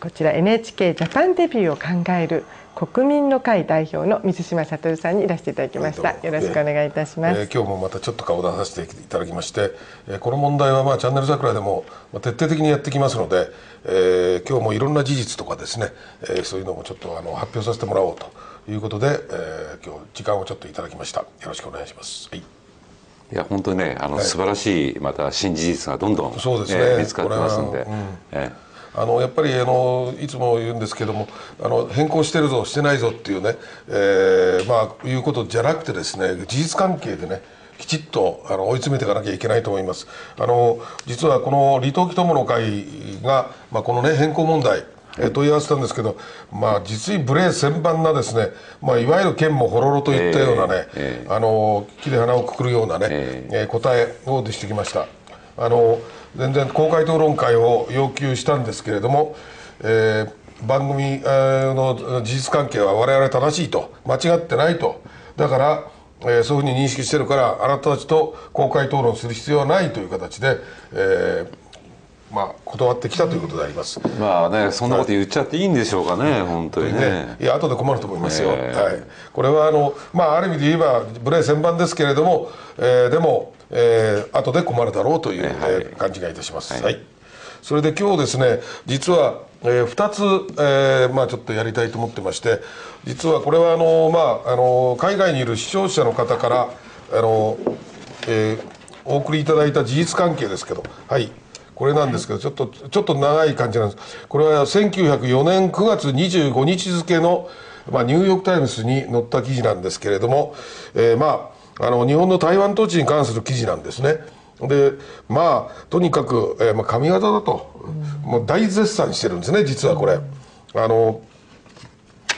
こちら NHK ジャパンデビューを考える国民の会代表の水島悟さんにいらしていただきました。よろしくお願いいたします、えー、今日もまたちょっと顔を出させていただきまして、えー、この問題はまあチャンネル桜でも徹底的にやってきますので、えー、今日もいろんな事実とかですね、えー、そういうのもちょっとあの発表させてもらおうということで、えー、今日時間をちょっといただきました。よろしくお願いします、はい。いや本当にねあの、はい、素晴らしいまた新事実がどんどん、そうですね、見つかってますんで、うん。えあのやっぱりあのいつも言うんですけどもあの変更してるぞしてないぞっていうね、えー、まあいうことじゃなくてですね事実関係でねきちっとあの追い詰めていかなきゃいけないと思います。あの実はこの離島期友の会が、まあ、このね変更問題え問い合わせたんですけど、まあ、実に無礼千万なですね、まあ、いわゆる剣もほろろといったようなね、えーえー、あの木で鼻をくくるようなね、えー、えー、答えを出してきました。あの全然公開討論会を要求したんですけれども、えー、番組の事実関係は我々正しいと間違ってないとだから、えー、そういうふうに認識してるからあなたたちと公開討論する必要はないという形で、えー、まあ、断ってきたということであります。まあね、そんなこと言っちゃっていいんでしょうかね、本当にね。ねいや、後で困ると思いますよ。えー、はい。これは、あの、まあ、ある意味で言えば、無礼千万ですけれども、えー、でも、えー、後で困るだろうという、えー、感じがいたします。はい、はい。それで今日ですね、実は、えー、2つ、えー、まあちょっとやりたいと思ってまして、実はこれは、あの、まあ、あの、海外にいる視聴者の方から、あの、えー、お送りいただいた事実関係ですけど、はい。これなんですけど、ちょっと、ちょっと長い感じなんです。これは1904年9月25日付の、まあ、ニューヨークタイムズに載った記事なんですけれども、えー、まあ、あの、日本の台湾統治に関する記事なんですね。で、まあ、とにかく、えー、まあ、神業だと、もう大絶賛してるんですね、実はこれ。あの、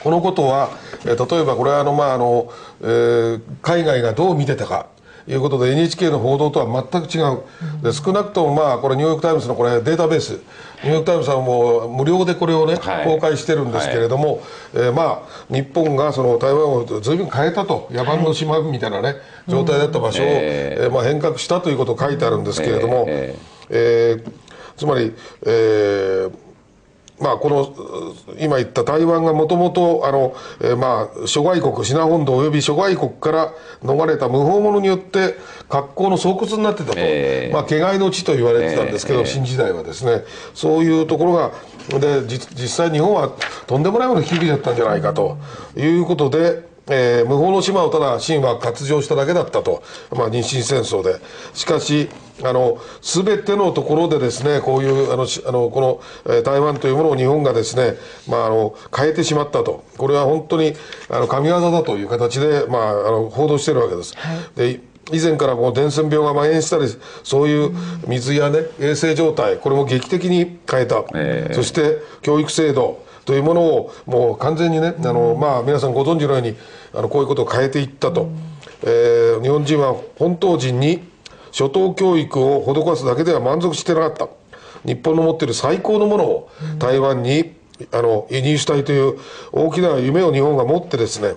このことは、えー、例えばこれはあの、まああのえー、海外がどう見てたかいうことで NHK の報道とは全く違う、で少なくともまあこれニューヨーク・タイムズのこれデータベースニューヨーク・タイムズはもう無料でこれをね、はい、公開してるんですけれども、はい、えー、まあ日本がその台湾をずいぶん変えたと。野蛮の島みたいなね、状態だった場所を、えー、まあ、変革したということを書いてあるんですけれども、えー、えー、つまり、えーまあ、この今言った台湾がもともとあの、えー、まあ諸外国シナ本土および諸外国から逃れた無法者によって格好の巣窟になってたと、えー、まあ、毛いの地と言われてたんですけど、えー、新時代はですね。そういうところがで実際日本はとんでもないほど引きだったんじゃないかということで。えー、無法の島をただ清は割譲しただけだったと、まあ、日清戦争で。しかしあの全てのところでですねこういうあのあのこの、えー、台湾というものを日本がですね、まあ、あの変えてしまったと。これは本当にあの神業だという形で、まあ、あの報道してるわけです。はい、で以前からこの伝染病が蔓延したりそういう水やね衛生状態これも劇的に変えた、えー、そして教育制度というものをもう完全にね、あのまあ、皆さんご存知のようにあのこういうことを変えていったと、えー、日本人は本島人に初等教育を施すだけでは満足してなかった。日本の持っている最高のものを台湾にあの輸入したいという大きな夢を日本が持ってですね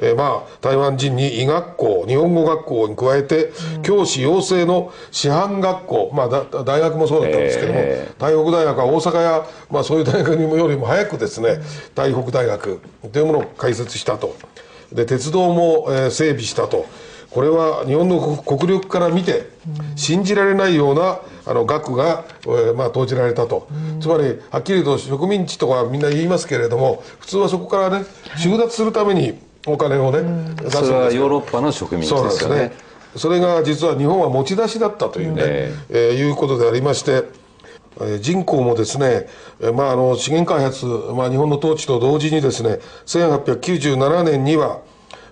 えー、まあ台湾人に医学校日本語学校に加えて、教師養成の師範学校、まあ、大学もそうだったんですけども、えー、台北大学は大阪や、まあ、そういう大学にもよりも早くですね台北大学というものを開設したと。で鉄道も、えー、整備したと。これは日本の国力から見て信じられないようなあの額が、えー、まあ、投じられたと、つまりはっきりと植民地とかみんな言いますけれども普通はそこからね収奪するためにお金をね、出すそれはヨーロッパの植民地ですよね。それが実は日本は持ち出しだったというね、えー、えー、いうことでありまして、えー、人口もですね、えー、まああの資源開発、まあ、日本の統治と同時にですね1897年には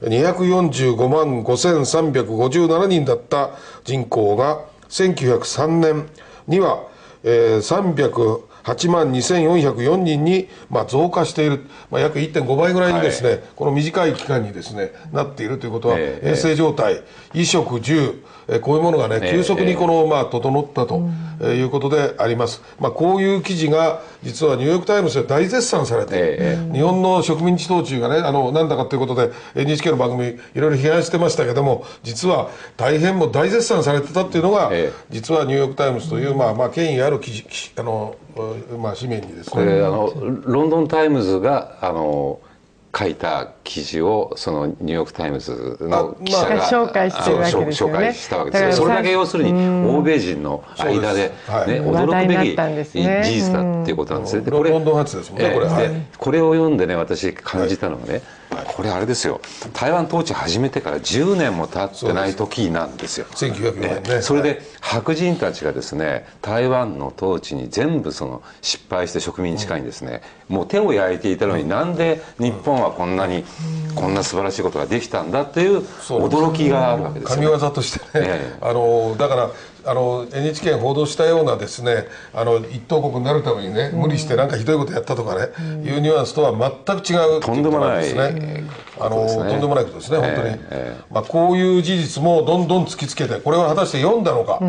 245万5357人だった人口が1903年には、えー、300 8万2404人に、まあ、増加している、まあ、約1.5倍ぐらいにですね、はい、この短い期間にですねなっているということは、えー、衛生状態、衣食住、えー、こういうものがね、急速にこの、まあ、整ったということであります。まあ、こういう記事が実はニューヨーク・タイムズで大絶賛されて、えー、日本の植民地統治がねあのなんだかということで NHK の番組いろいろ批判してましたけども実は大変も大絶賛されてたっていうのが、えー、実はニューヨーク・タイムズという、まあまあ、権威ある記事あの、まあ、紙面にですね。これあのロンドン・タイムズがあの書いた記事をそのニューヨーク・タイムズの記者が、まあ、紹介してるわけですよね。紹介したわけですよ。それだけ要するに欧米人の間でね、はい、驚くべき事実だっていうことなんですね。これロンドン発ですもんね、これ。これを読んでね私感じたのがね、これあれですよ台湾統治始めてから10年も経ってない時なんですよ。1904年ね。それで白人たちがですね台湾の統治に全部その失敗して植民地下にですね、もう手を焼いていたのになんで日本はこんなにこんな素晴らしいことができたんだっていう驚きがあるわけですよ、ね。神業としてね、ええ、あのだからあの NHK 報道したようなですねあの一等国になるためにね、無理してなんかひどいことやったとかね、いうニュアンスとは全く違うとんでもないですね。あの、とんでもないことですね、本当に。まあこういう事実もどんどん突きつけて、これは果たして読んだのか、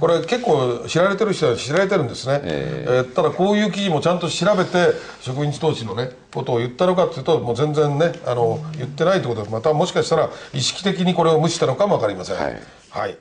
これ結構知られてる人は知られてるんですね。えー、ただこういう記事もちゃんと調べて植民地統治のねことを言ったのかというともう全然ねあの言ってないということでまたもしかしたら意識的にこれを無視したのかも分かりません。はい、はい